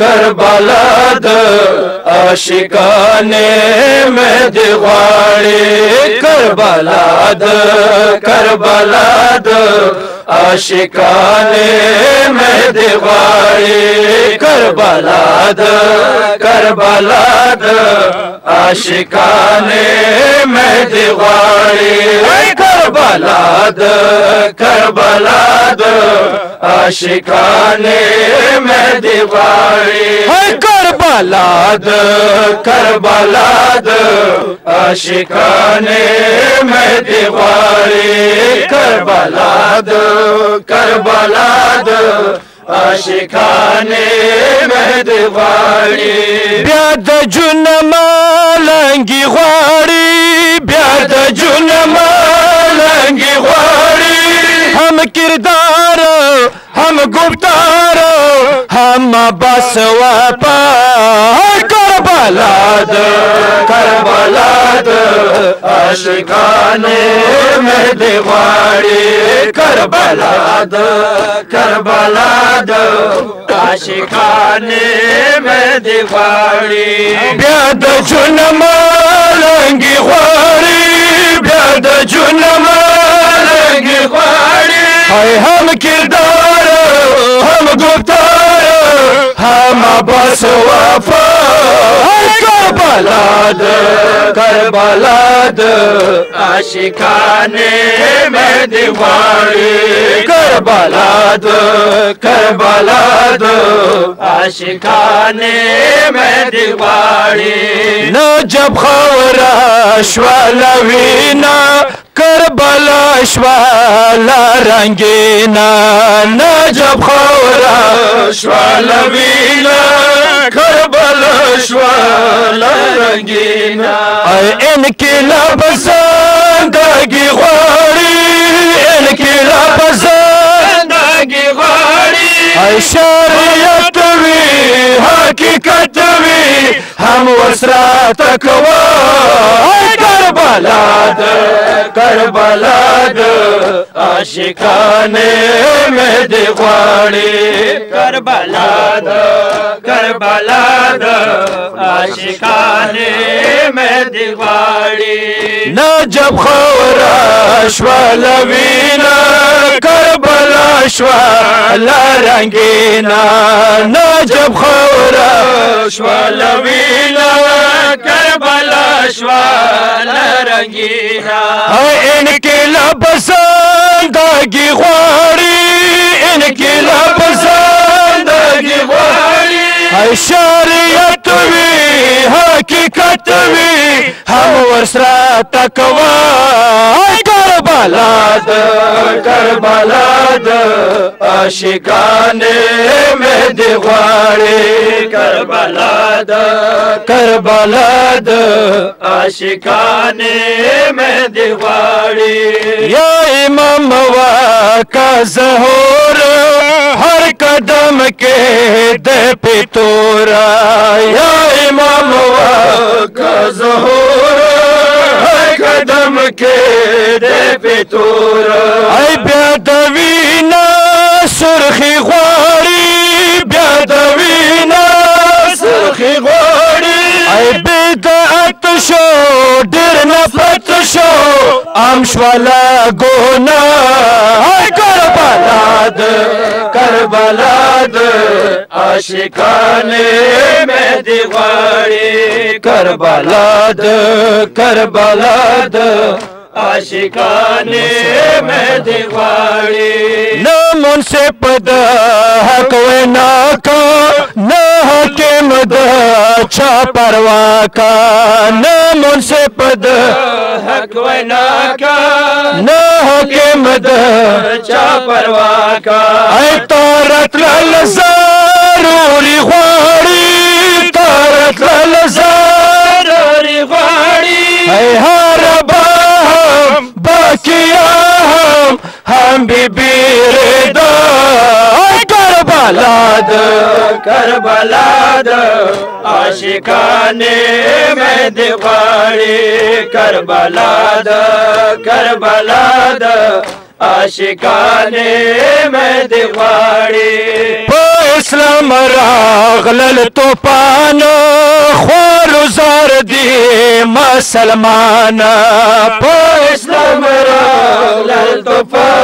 کربلا بلاد عاشقانے میں دیواڑی کربلا بلاد کربلا بلاد عاشقانے میں دیوالی کربلا د کربلا د عاشقانه مې دی غواړي کربلا د کربلا د عاشقانه مې دی غواړي کربلا د کربلا د عاشقانه مې دی کربلا د کربلا د aşikane medvali bia da junama langi khwari bia da junama langi khwari ham kirdar ham guptar hum bas wa pa کربلاد کربلاد عاشقان مهدی غواړي کربلا کربلا دو عاشقانه مې دی غواړي بیا د جنم رنگي غواړي بیا د جنم رنگي غواړي هاي هم کردار Mugutaya, Hamabasa Wafa, Karbalad, Karbalad, Ashikane Mediwari, Karbalad, Karbalad, Ashikane Mediwari, Najab Khawra Shwalawina, در بلاشوا لرنگینا نجب خورا شوا لبینا کربل شوا لرنگینا ای انقلاب زندگی غواړي انقلاب زندگی غواړي ای شریعت وی حقیقت وی هم وسرا تکوا کربلا کربلا د عاشقانه مه دی غواړي کربلا د کربلا د عاشقانه مه دی غواړي نجب خورا شوالوینا کربلا شوالا رنگینا نجب خورا شوالوینا شوال رنگینا انقلاب زندگی غواړي انقلاب زندگی غواړي شریعت وی حقیقت وی هم ورسره تقوا کربلا د کربلا د عاشقانه مهدی غواړي बल कर زہور ہر قدم کے دے कदम खे امام प तोर या ममवाज़ोर हर कदम खे दे पोर शमशवाला गोना करबलाद करबलाद आशिकाने में बलाद करबलाद करबलाद आशिकाने में दीवारी न मन से पद हक ना का न के मद अच्छा परवा का न से पद حق ویناکا نه حکم د چا پروا کا اے تورت لل ضروري غواړي تورت لل ضروري غواړي اے رب هم بکیا هم هم بي بيردا کربلا د کربلا د عاشقانه مې د غړي کربلا د کربلا د عاشقانه مې د غړي اسلام راغلل توپان خور زار دی مسلمان په اسلام راغلل توپان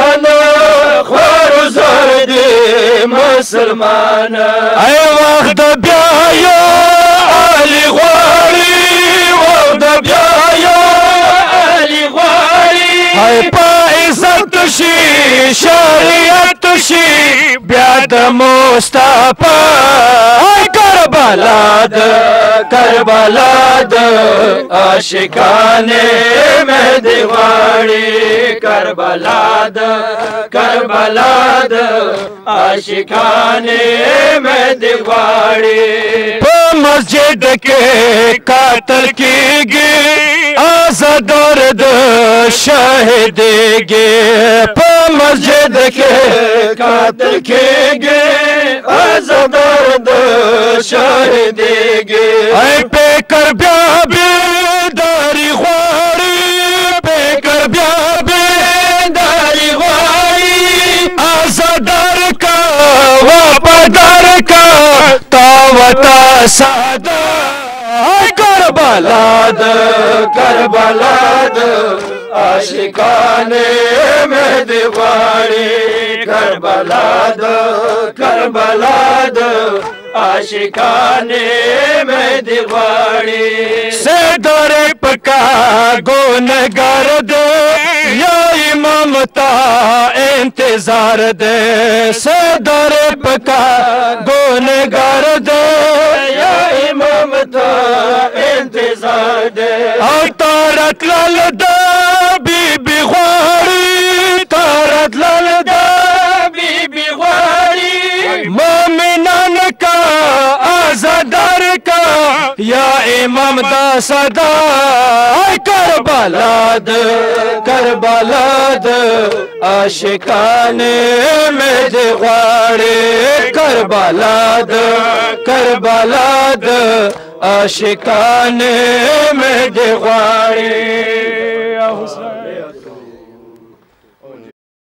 مسلمان ای وخت بیا یو علی غواړي وخت بیا یو علی غواړي ای عزت شي شریعت شي بیا د مصطفی کربلا د کربلا د عاشقانه مهدی غاړي کربلا د کربلا د عاشقانه مهدی غاړي په مسجد کې قاتل کېږي عزادار د شاهدېږي په مسجد کې قاتل کېږي عزادار د شاهدېږي ای فکر بیا بیداری غواړي فکر بیا بیداری غواړي عزادار کا وفادار کا تا وتا ساده Ay Karbela'dı, Karbela'dı Aşikane mehdivari Karbela'dı, Karbela'dı आशिकाने में दिवाड़ी से दरे पका गुन गर दे यही ममता इंतजार दे से दरे पका गुन गर दे تارت لال دا بی بی غواری تارت لال دا بی بی غواری مومنان کا آزادار کا یا اے ممتا سدا کر بلاد کر بلا لاد آشکان جڑے کربلاد کربلاد عاشقان مې دی غواړي حسین